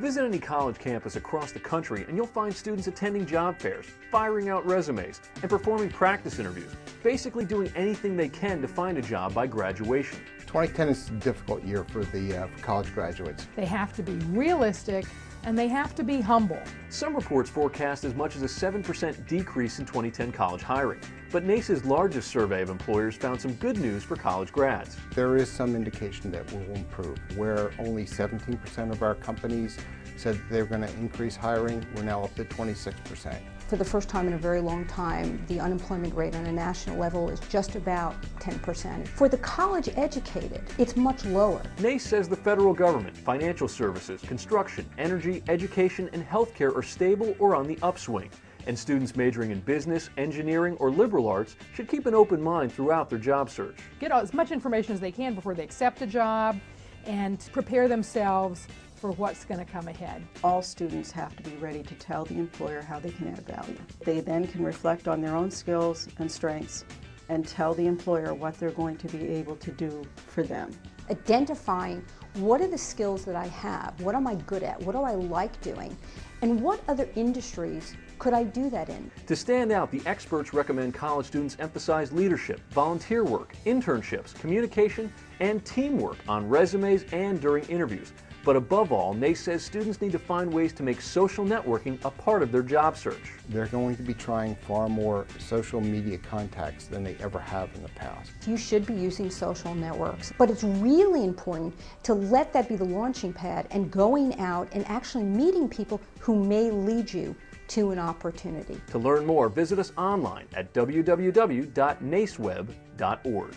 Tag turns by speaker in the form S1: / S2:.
S1: Visit any college campus across the country and you'll find students attending job fairs, firing out resumes, and performing practice interviews, basically doing anything they can to find a job by graduation.
S2: 2010 is a difficult year for the uh, for college graduates.
S3: They have to be realistic and they have to be humble.
S1: Some reports forecast as much as a 7% decrease in 2010 college hiring, but NACE's largest survey of employers found some good news for college grads.
S2: There is some indication that we will improve. Where only 17% of our companies said they're going to increase hiring, we're now up to 26%.
S4: For the first time in a very long time, the unemployment rate on a national level is just about 10%. For the college educated, it's much lower.
S1: NACE says the federal government, financial services, construction, energy, education, and healthcare are stable or on the upswing. And students majoring in business, engineering, or liberal arts should keep an open mind throughout their job search.
S3: Get as much information as they can before they accept a job and prepare themselves for what's going to come ahead.
S5: All students have to be ready to tell the employer how they can add value. They then can reflect on their own skills and strengths and tell the employer what they're going to be able to do for them.
S4: Identifying what are the skills that I have, what am I good at, what do I like doing, and what other industries could I do that in?
S1: To stand out, the experts recommend college students emphasize leadership, volunteer work, internships, communication, and teamwork on resumes and during interviews. But above all, NACE says students need to find ways to make social networking a part of their job search.
S2: They're going to be trying far more social media contacts than they ever have in the past.
S4: You should be using social networks, but it's really important to let that be the launching pad and going out and actually meeting people who may lead you to an opportunity.
S1: To learn more, visit us online at www.naceweb.org.